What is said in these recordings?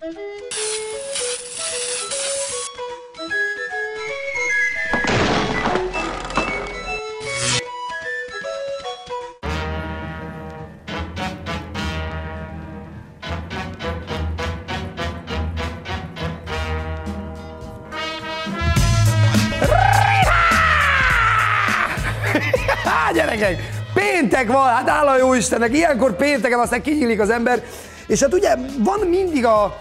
Gyerekek! Péntek van, hát áll a jó Istennek, ilyenkor pénteken aztán kinyílik az ember. És hát ugye van mindig a,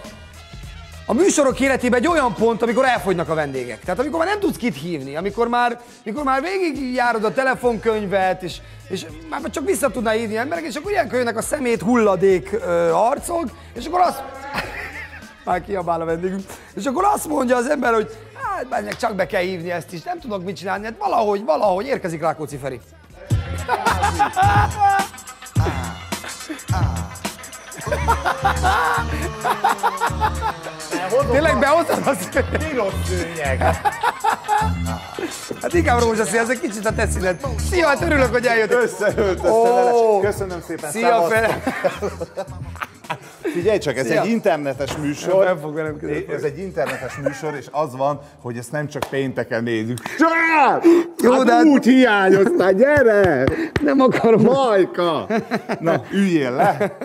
a műsorok életében egy olyan pont, amikor elfogynak a vendégek. Tehát amikor már nem tudsz kit hívni, amikor már, amikor már végigjárod a telefonkönyvet, és, és már csak vissza tudná hívni emberek, és akkor ilyenkor jönnek a szemét hulladék ö, arcok, és akkor azt... már kiabál a vendégünk. És akkor azt mondja az ember, hogy hát menjek, csak be kell hívni ezt is, nem tudok mit csinálni, hát valahogy, valahogy érkezik Rákóczi Feri. Tényleg behoztad azt? Piros szőnyeg. Hát inkább rózsaszín, ez egy kicsit a te színed. Szia, hát örülök, hogy eljöttél. Összeöltözte Ó. vele. Köszönöm szépen. Szia. Fere. Figyelj csak, ez Szia. egy internetes műsor. Nem fog velem Ez egy internetes műsor, és az van, hogy ezt nem csak pénteken nézzük. Jó, hát de hát- úgy hiányoztál, gyere! Nem akarom. Majka! Na, üljél le!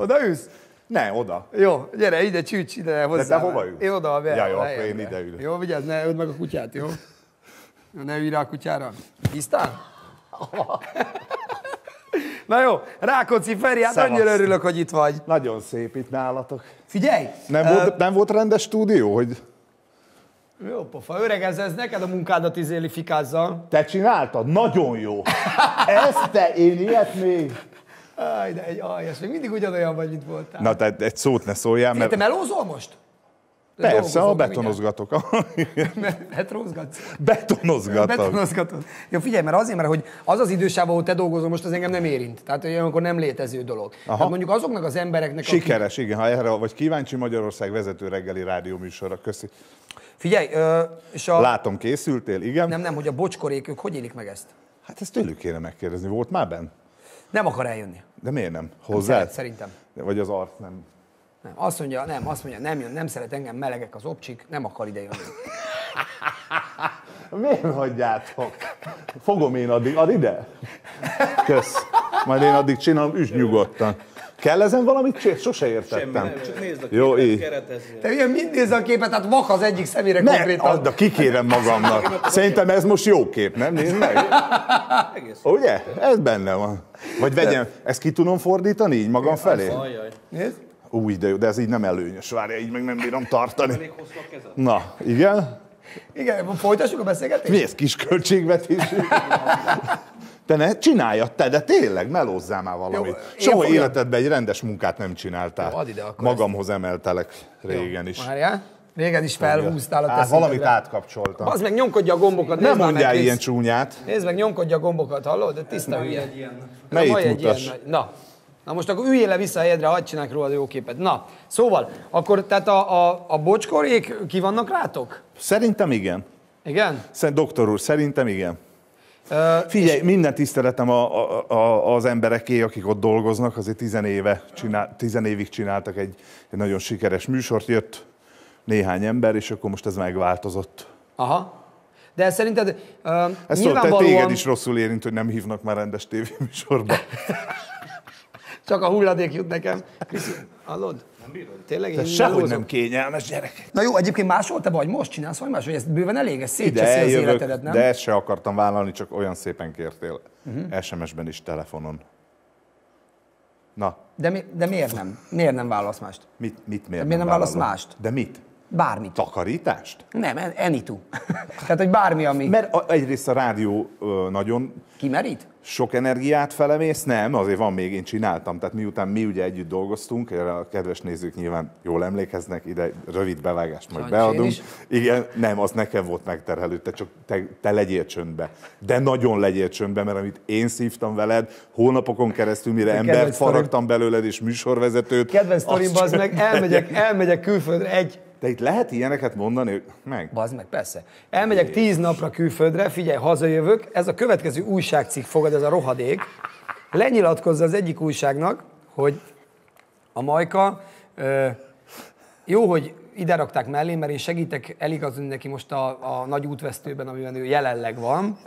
Oda ülsz? Ne, oda. Jó, gyere, ide csücs, ide hozzá. te hova ülsz? Én oda, be. Ja, jó, akkor én ide ülök. Jó, vigyázz, ne öld meg a kutyát, jó? Ne ülj rá a kutyára. Tisztán? Na jó, Rákóczi Feri, hát Szevasztok. annyira örülök, hogy itt vagy. Nagyon szép itt nálatok. Figyelj! Nem, ö, volt, nem volt rendes stúdió, hogy Jó pofa, öreg ez, ez neked a munkádat izéli fikázza. te csináltad? Nagyon jó. Ezt te, én ilyet még. Aj, de egy aljas, még mindig ugyanolyan vagy, mint voltál. Na, te egy szót ne szóljál, Te mert melózol most? De persze, a betonozgatok. igen? Betonozgatsz. Betonozgatok. Betonozgatod. Jó, figyelj, mert azért, mert hogy az az idősáv, ahol te dolgozol, most az engem nem érint. Tehát hogy olyankor nem létező dolog. Aha. Tehát mondjuk azoknak az embereknek, akik... Sikeres, igen, ha erre vagy kíváncsi Magyarország vezető reggeli rádióműsora. Köszi. Figyelj, ö, és a... Látom, készültél, igen? Nem, nem, hogy a bocskorék, ők hogy élik meg ezt? Hát ezt tőlük kéne megkérdezni. Volt már benn? Nem akar eljönni. De miért nem? Nem Hozzá? szeret, szerintem. Vagy az arc nem? Nem. Azt mondja, nem, azt mondja, nem jön, nem szeret engem, melegek az opcsik, nem akar ide jönni. Miért hagyjátok? Fogom én addig, ad ide? Kösz. Majd én addig csinálom, üsd nyugodtan. Kell ezen valamit csinálni? Sose értettem. Semmi, nem, csak nézd a Jó, képet, így. Te ilyen mind néz a képet, hát vak az egyik szemére Ne, konkrétan. add, kikérem magamnak. Szerintem ez most jó kép, nem? Nézd meg. Egész. Ugye? Ez benne van. Vagy vegyem, ezt ki tudom fordítani így magam felé? Ajaj. Nézd. Új, de jó, de ez így nem előnyös. Várja, így meg nem bírom tartani. Elég hosszú a kezed. Na, igen? Igen, folytassuk a beszélgetést? Mi ez kis költségvetésű? Te ne csináljad te, de tényleg, melózzál már valamit. Jó, Soha fogom. életedben egy rendes munkát nem csináltál. Jó, ide akkor Magamhoz emeltelek régen is. Várjál. Régen is felhúztál a Á, valamit átkapcsoltam. Az meg nyomkodja a gombokat. Nem nézd mondjál meg, ilyen csúnyát. Nézd meg, nyomkodja a gombokat, hallod? De tiszta hülye. Melyik Majd egy mutass? ilyen nagy- Na, na most akkor üljél le vissza a helyedre, hagyd csinálják róla jó képet. Na, szóval, akkor tehát a, a, a bocskorék ki vannak rátok? Szerintem igen. Igen? Szerint, doktor úr, szerintem igen. Figyelj, minden tiszteletem a, a, a, az embereké, akik ott dolgoznak, azért tizenéve csinál, tizenévig csináltak egy, egy nagyon sikeres műsort, jött néhány ember, és akkor most ez megváltozott. aha. De szerinted uh, Ezt nyilvánvalóan téged is rosszul érint, hogy nem hívnak már rendes tévéműsorba. csak a hulladék jut nekem. Kriszi, hallod? Nem bírod? Tényleg De én sehogy nem kényelmes gyerekek. Na jó, egyébként máshol te vagy most csinálsz vagy más, hogy ez bőven elég, ez szétcseszi az életedet, nem? de ezt se akartam vállalni, csak olyan szépen kértél. Uh-huh. SMS-ben is, telefonon. Na, De, mi, de miért nem? Miért nem válasz mást? mit, mit miért, miért nem válasz vállalom? mást? De mit? Bármit. Takarítást? Nem, anytoo. Tehát, hogy bármi, ami... Mert egyrészt a rádió nagyon Kimerít? Sok energiát felemész, nem, azért van még, én csináltam. Tehát miután mi ugye együtt dolgoztunk, erre a kedves nézők nyilván jól emlékeznek, ide rövid bevágást majd Sajnos beadunk. Igen, nem, az nekem volt megterhelő, te csak te, te legyél csöndbe. De nagyon legyél csöndbe, mert amit én szívtam veled, hónapokon keresztül, mire embert sztorim. faragtam belőled, és műsorvezetőt. Kedvenc sztorimban az meg elmegyek, elmegyek külföldre egy... De itt lehet ilyeneket mondani? Meg. Bazd meg, persze. Elmegyek tíz napra külföldre, figyelj, hazajövök, ez a következő újságcikk fogad, ez a rohadék. Lenyilatkozza az egyik újságnak, hogy a Majka ö, jó, hogy ide rakták mellé, mert én segítek eligazodni neki most a, a nagy útvesztőben, amiben ő jelenleg van.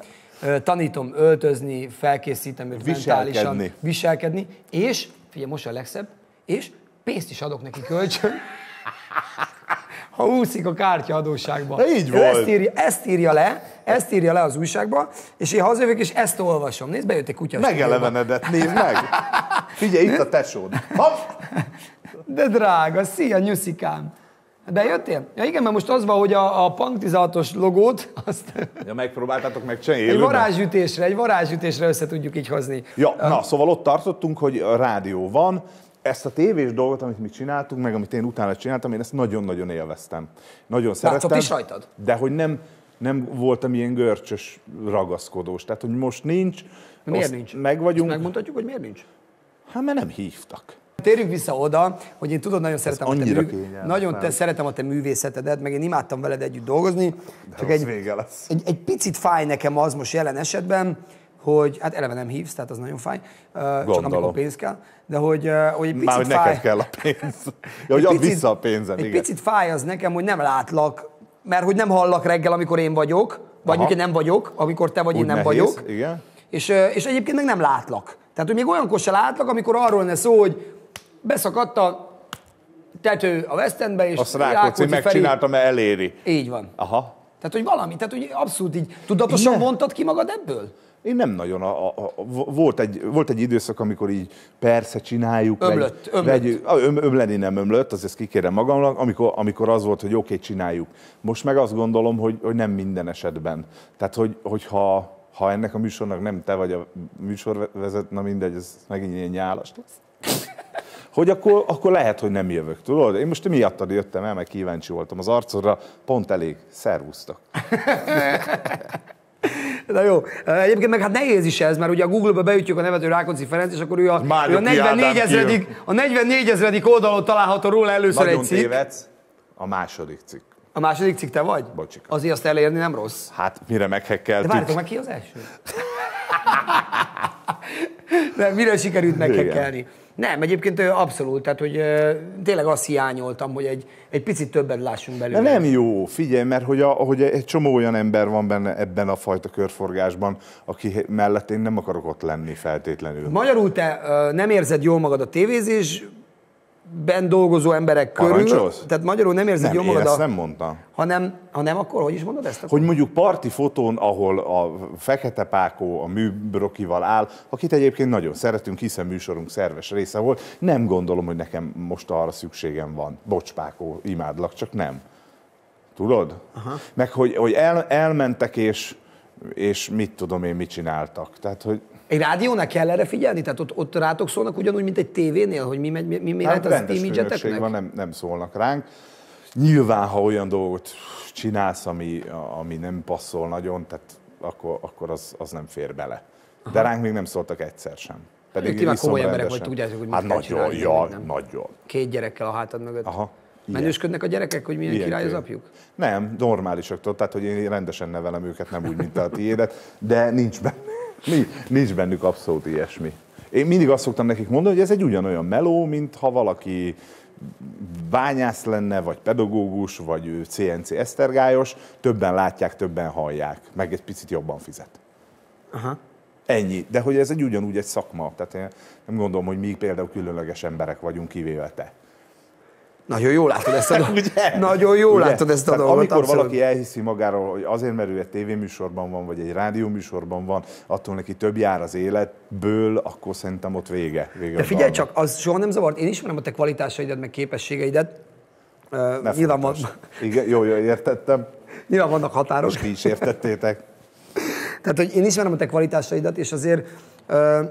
Ö, Tanítom öltözni, felkészítem őt Viselkedni. mentálisan, viselkedni, és, figyelj, most a legszebb, és pénzt is adok neki kölcsön, ha úszik a kártya adósságba. De így volt. Ezt írja, ezt írja le, ezt írja le az újságba, és én hazajövök, és ezt olvasom. Nézd, bejött egy kutya. Megelevenedett, nézd meg! Figyelj, itt a tesód. Hopp! De drága, szia, nyuszikám. Bejöttél? Ja igen, mert most az van, hogy a, a Punk 16-os logót, azt Ja, megpróbáltátok megcsinálni egy élőben? varázsütésre, egy varázsütésre össze tudjuk így hozni. Ja, na, szóval ott tartottunk, hogy a rádió van, ezt a tévés dolgot, amit mi csináltunk, meg amit én utána csináltam, én ezt nagyon-nagyon élveztem. Nagyon szerettem. is rajtad? De hogy nem, nem voltam ilyen görcsös ragaszkodós. Tehát, hogy most nincs. Miért nincs? Meg vagyunk. Ezt megmutatjuk, hogy miért nincs? Hát mert nem hívtak. Térjünk vissza oda, hogy én tudod, nagyon szeretem, a te, mű... nagyon te, szeretem a te művészetedet, meg én imádtam veled együtt dolgozni. De csak egy, vége lesz. egy, egy picit fáj nekem az most jelen esetben, hogy hát eleve nem hívsz, tehát az nagyon fáj, ö, csak Gondolom. amikor pénz kell, de hogy, hogy egy picit Már hogy fáj. neked kell a pénz. Ja, hogy add vissza a pénzem, Egy igen. picit fáj az nekem, hogy nem látlak, mert hogy nem hallak reggel, amikor én vagyok, vagy amikor nem vagyok, amikor te vagy, én Úgy nem nehéz, vagyok. igen. És, és egyébként meg nem látlak. Tehát, hogy még olyankor se látlak, amikor arról lenne szó, hogy beszakadt a tető a West Endbe, és Azt Rákóczi megcsinálta, mert eléri. Így van. Aha. Tehát, hogy valami, tehát, hogy abszolút így tudatosan Igen. vontad ki magad ebből? Én nem nagyon. A, a, a, volt, egy, volt egy időszak, amikor így persze csináljuk. Ömlött, ömlött. Vegyük, a, öm, ömleni nem ömlött, az ezt kikérem magamnak, amikor, amikor az volt, hogy oké, csináljuk. Most meg azt gondolom, hogy, hogy nem minden esetben. Tehát, hogy, hogyha ha ennek a műsornak nem te vagy a műsorvezet, na mindegy, ez megint ilyen nyálas lesz. Hogy akkor, akkor lehet, hogy nem jövök, tudod? Én most miattad jöttem el, meg kíváncsi voltam az arcodra, pont elég, szervusztok. Na jó. Egyébként meg hát nehéz is ez, mert ugye a Google-ba beütjük a nevet, Rákóczi Ferenc, és akkor ő a, ő a 44 Ádám ezredik, a 44 ezredik oldalon található róla először Nagyon egy cikk. tévedsz, a második cikk. A második cikk te vagy? Bocsika. Azért azt elérni nem rossz. Hát mire De meghekkeltük. várjátok meg ki az első? De mire sikerült meghekkelni? Nem, egyébként abszolút, tehát hogy tényleg azt hiányoltam, hogy egy, egy picit többet lássunk belőle. De nem jó, figyelj, mert hogy, a, hogy egy csomó olyan ember van benne ebben a fajta körforgásban, aki mellett én nem akarok ott lenni feltétlenül. Magyarul te nem érzed jól magad a tévézésben dolgozó emberek körül. Parancsolsz? Tehát magyarul nem érzed Nem, magad nem mondtam. Ha nem, ha nem, akkor hogy is mondod ezt? Hogy mondjuk parti fotón, ahol a Fekete Pákó a műbrokival áll, akit egyébként nagyon szeretünk, hiszen műsorunk szerves része volt, nem gondolom, hogy nekem most arra szükségem van. Bocs, Pákó, imádlak, csak nem. Tudod? Aha. Meg hogy, hogy el, elmentek, és, és mit tudom én, mit csináltak. Tehát, hogy Egy rádiónak kell erre figyelni? Tehát ott, ott rátok szólnak ugyanúgy, mint egy tévénél, hogy mi, mi, mi, mi lehet Hát az rendes főnökség image van, nem, nem szólnak ránk. Nyilván, ha olyan dolgot csinálsz, ami, ami nem passzol nagyon, tehát akkor, akkor az, az nem fér bele. De ránk még nem szóltak egyszer sem. Ők ti már komoly emberek vagy, tudjátok, hogy mit Hát nagyon, ja, nagyon. Két gyerekkel a hátad mögött. Aha. ilyen. Menősködnek a gyerekek, hogy milyen Ilyen király az apjuk? Nem, normálisak, tudod, tehát hogy én rendesen nevelem őket, nem úgy, mint a tiédet, de nincs, benne, nincs, nincs bennük abszolút ilyesmi. Én mindig azt szoktam nekik mondani, hogy ez egy ugyanolyan meló, mint ha valaki bányász lenne, vagy pedagógus, vagy CNC esztergályos, többen látják, többen hallják, meg egy picit jobban fizet. Aha. Ennyi. De hogy ez egy ugyanúgy egy szakma. Tehát én nem gondolom, hogy mi például különleges emberek vagyunk, kivéve te. Nagyon jól látod ezt a dolgot. Nagyon jól Ugye? látod ezt a dolgot. Amikor abszolút. valaki elhiszi magáról, hogy azért, mert ő egy tévéműsorban van, vagy egy rádióműsorban van, attól neki több jár az életből, akkor szerintem ott vége. vége De figyelj csak, az soha nem zavart. Én ismerem a te kvalitásaidat, meg képességeidet. Ne nyilván, van. Igen, jó, jó, értettem. nyilván vannak határok. Most ti is értettétek. Tehát, hogy én ismerem a te kvalitásaidat, és azért ö,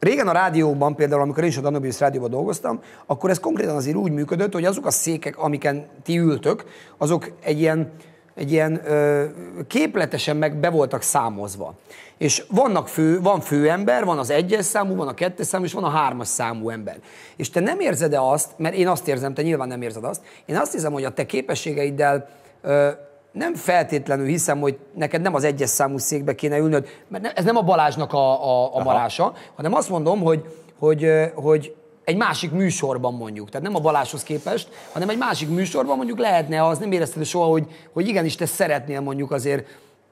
régen a rádióban, például amikor én is a Danubius rádióban dolgoztam, akkor ez konkrétan azért úgy működött, hogy azok a székek, amiken ti ültök, azok egy ilyen, egy ilyen ö, képletesen meg be voltak számozva. És vannak fő, van főember, van az egyes számú, van a kettes számú, és van a hármas számú ember. És te nem érzed-e azt, mert én azt érzem, te nyilván nem érzed azt, én azt hiszem, hogy a te képességeiddel ö, nem feltétlenül hiszem, hogy neked nem az egyes számú székbe kéne ülnöd, mert ez nem a Balázsnak a, a, a marása, hanem azt mondom, hogy, hogy, hogy egy másik műsorban mondjuk, tehát nem a Baláshoz képest, hanem egy másik műsorban mondjuk lehetne, az nem érezted soha, hogy, hogy igenis te szeretnél mondjuk azért,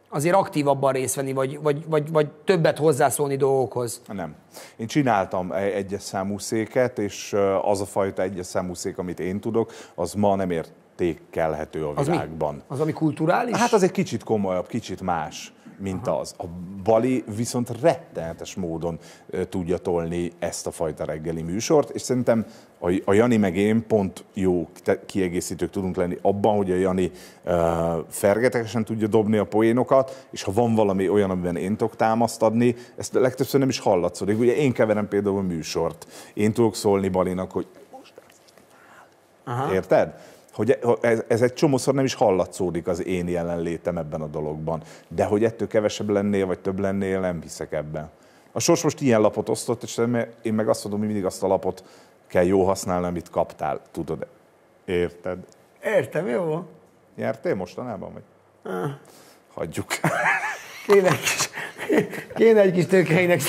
azért aktívabban részt venni, vagy, vagy, vagy, vagy többet hozzászólni dolgokhoz. Nem. Én csináltam egy egyes számú széket, és az a fajta egyes számú szék, amit én tudok, az ma nem értékelhető a Az mi? világban. Az, ami kulturális? Hát az egy kicsit komolyabb, kicsit más, mint Aha. az. A Bali viszont rettenetes módon tudja tolni ezt a fajta reggeli műsort, és szerintem a, a Jani meg én pont jó kiegészítők tudunk lenni abban, hogy a Jani uh, fergetegesen tudja dobni a poénokat, és ha van valami olyan, amiben én tudok támaszt adni, ezt legtöbbször nem is hallatszódik. Ugye én keverem például a műsort. Én tudok szólni Balinak, hogy most Aha. Érted? Hogy ez, ez egy csomószor nem is hallatszódik az én jelenlétem ebben a dologban. De hogy ettől kevesebb lennél, vagy több lennél, nem hiszek ebben. A sors most ilyen lapot osztott, és én meg azt mondom, hogy mindig azt a lapot kell jó használni, amit kaptál. Tudod? Érted? Értem, jó. Nyertél mostanában? Vagy? Hagyjuk. Kéne egy kis, kéne egy kis tőkeinek.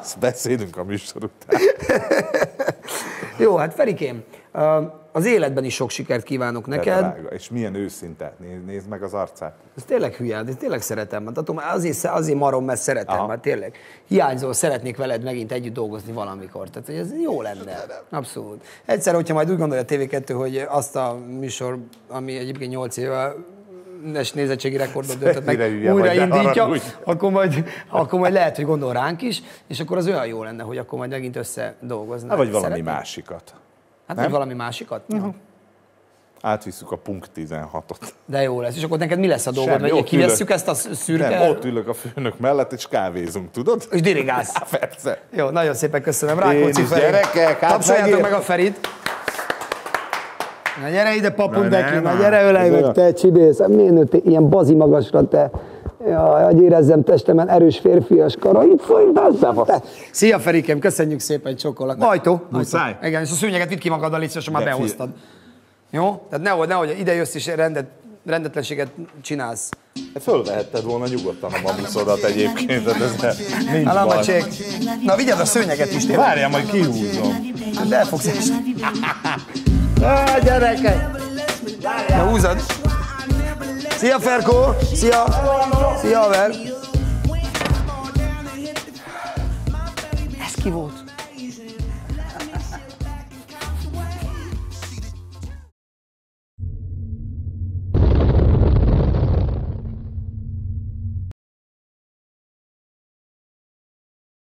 Ezt beszélünk a műsor után. Jó, hát Ferikém, ö, az életben is sok sikert kívánok neked. drága. És milyen őszinte. Nézd, nézd meg az arcát. Ez tényleg hülye, de tényleg szeretem. Hát azért, azért marom, mert szeretem, Aha. mert tényleg hiányzol, szeretnék veled megint együtt dolgozni valamikor. Tehát, hogy ez jó lenne. Abszolút. Egyszer, hogyha majd úgy gondolja a TV2, hogy azt a műsor, ami egyébként 8 éve nes nézettségi rekordot döntött meg, újraindítja, akkor majd, akkor majd lehet, hogy gondol ránk is, és akkor az olyan jó lenne, hogy akkor majd megint összedolgoznánk. Hát, vagy valami Szeretnéd? másikat. Hát, Nem? valami másikat? Uh-huh. Átvisszük a punkt 16-ot. De jó lesz. És akkor neked mi lesz a dolgod? Semmi, kivesszük ülök. ezt a sz- szürke... Nem, ott ülök a főnök mellett, és kávézunk, tudod? És dirigálsz. Há, persze. Jó, nagyon szépen köszönöm. Rákóczi Feri. gyerekek, Tapsoljátok meg a Ferit. Na gyere ide, Na, papundekli, nem na ám. gyere ölej meg, te csibész. Miért nőtt ilyen bazi magasra, te? Jaj, hogy érezzem testemen erős férfias kara. Itt folytasz be, te. Szia Ferikem, köszönjük szépen, csokolak. Ajtó. Muszáj? Igen, és a szőnyeget vidd ki magaddal, légy szíves, már De behoztad. Jó? Tehát nehogy, nehogy ide jössz és rendet, rendetlenséget csinálsz. Fölvehetted volna nyugodtan a mamuszodat egyébként, tehát ez nincs Állám a baj. csék. Na vigyázz a szőnyeget is, tényleg. Várjál, majd kihúzom. De el fogsz esni. Á, gyerekek! Na húzad. Szia Ferkó! Szia! Szia haver! Ez ki volt?